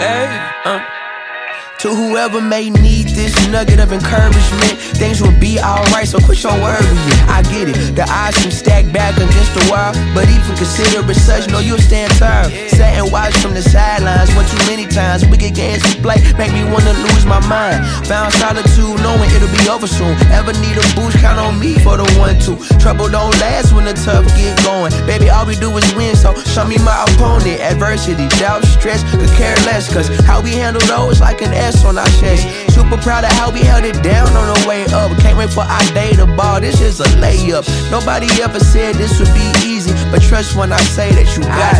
Hey, uh. To whoever may need this nugget of encouragement, things will be alright, so quit your worry. I get it, the odds seem stacked back against the wall, but even consider it such, know you'll stand tall. Sat and watch from the sidelines what you times. Wicked games we play make me wanna lose my mind. Found solitude, knowing it'll be over soon. Ever need a boost, count on me for the one two. Trouble don't last when the tough get going. Baby, all we do is win, so show me my opponent. Adversity, doubt, stress, could care less, cause how we handle those like an S on our chest. Super proud of how we held it down on the way up. Can't wait for our day to ball. This is a layup. Nobody ever said this would be easy, but trust when I say that you got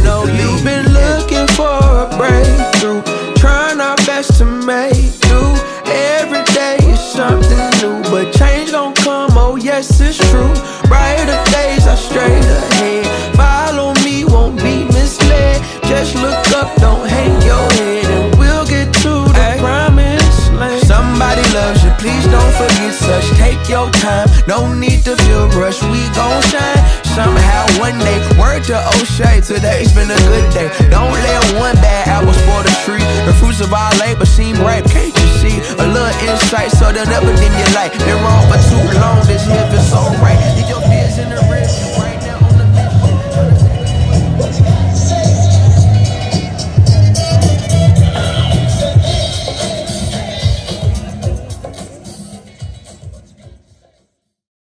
make do. Every day is something new, but change gon' come. Oh yes, it's true. Brighter days are straight ahead. Follow me, won't be misled. Just look up, don't hang your head, and we'll get to the promised land. Somebody loves you, please don't forget such. Take your time, no need to feel rushed. We gon' shine somehow one day. Word to O'Shea, today's been a good day. Don't let one bad apple spoil. Of our labor seem ripe, can't you see? A little insight, so they'll never dim your light. Been wrong for too long,